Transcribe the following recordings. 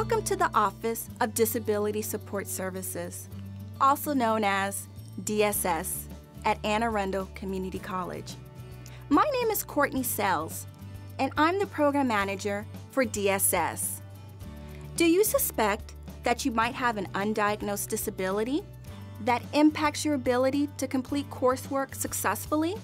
Welcome to the Office of Disability Support Services, also known as DSS, at Anne Arundel Community College. My name is Courtney Sales, and I'm the Program Manager for DSS. Do you suspect that you might have an undiagnosed disability that impacts your ability to complete coursework successfully?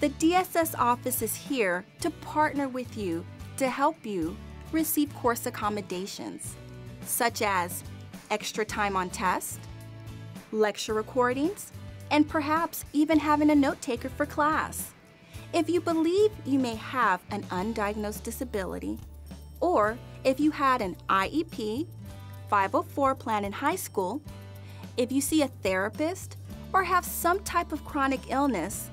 The DSS office is here to partner with you to help you receive course accommodations, such as extra time on test, lecture recordings, and perhaps even having a note taker for class. If you believe you may have an undiagnosed disability, or if you had an IEP, 504 plan in high school, if you see a therapist, or have some type of chronic illness,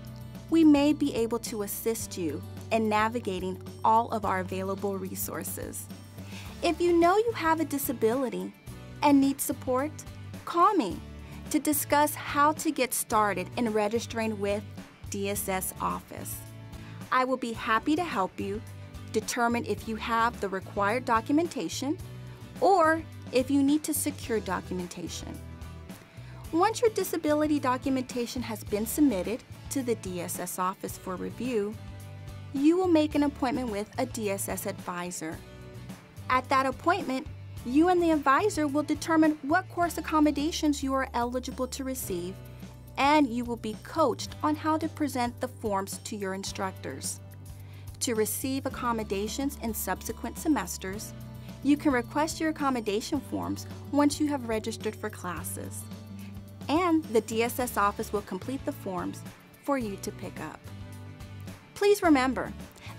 we may be able to assist you in navigating all of our available resources. If you know you have a disability and need support, call me to discuss how to get started in registering with DSS Office. I will be happy to help you determine if you have the required documentation or if you need to secure documentation. Once your disability documentation has been submitted to the DSS office for review, you will make an appointment with a DSS advisor. At that appointment, you and the advisor will determine what course accommodations you are eligible to receive, and you will be coached on how to present the forms to your instructors. To receive accommodations in subsequent semesters, you can request your accommodation forms once you have registered for classes. And the DSS office will complete the forms for you to pick up. Please remember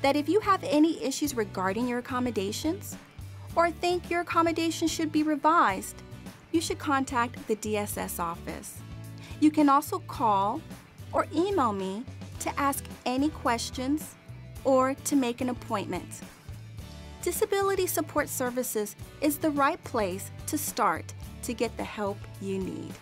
that if you have any issues regarding your accommodations or think your accommodation should be revised, you should contact the DSS office. You can also call or email me to ask any questions or to make an appointment. Disability Support Services is the right place to start to get the help you need.